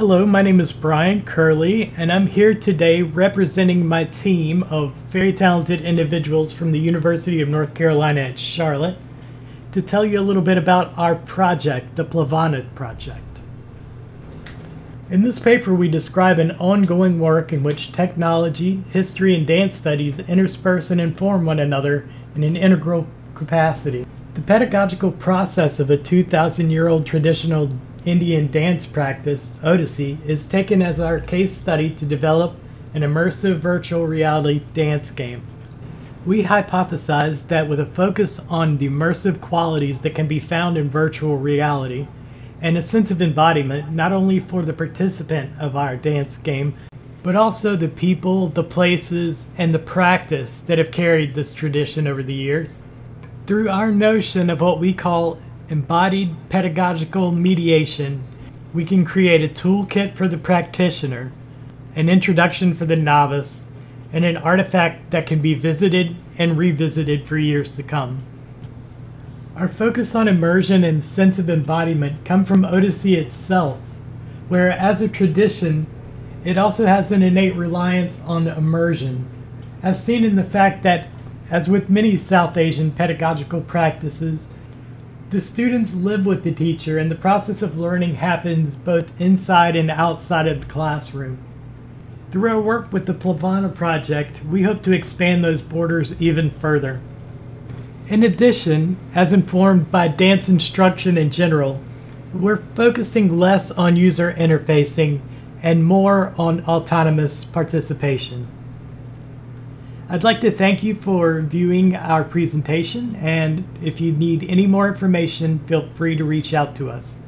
Hello, my name is Brian Curlee, and I'm here today representing my team of very talented individuals from the University of North Carolina at Charlotte to tell you a little bit about our project, the Plavana Project. In this paper, we describe an ongoing work in which technology, history, and dance studies intersperse and inform one another in an integral capacity. The pedagogical process of a 2,000 year old traditional Indian dance practice, Odissi, is taken as our case study to develop an immersive virtual reality dance game. We hypothesized that with a focus on the immersive qualities that can be found in virtual reality, and a sense of embodiment not only for the participant of our dance game, but also the people, the places, and the practice that have carried this tradition over the years. Through our notion of what we call embodied pedagogical mediation, we can create a toolkit for the practitioner, an introduction for the novice, and an artifact that can be visited and revisited for years to come. Our focus on immersion and sense of embodiment come from Odissi itself, where as a tradition, it also has an innate reliance on immersion, as seen in the fact that, as with many South Asian pedagogical practices, the students live with the teacher, and the process of learning happens both inside and outside of the classroom. Through our work with the Plavana project, we hope to expand those borders even further. In addition, as informed by dance instruction in general, we're focusing less on user interfacing and more on autonomous participation. I'd like to thank you for viewing our presentation, and if you need any more information, feel free to reach out to us.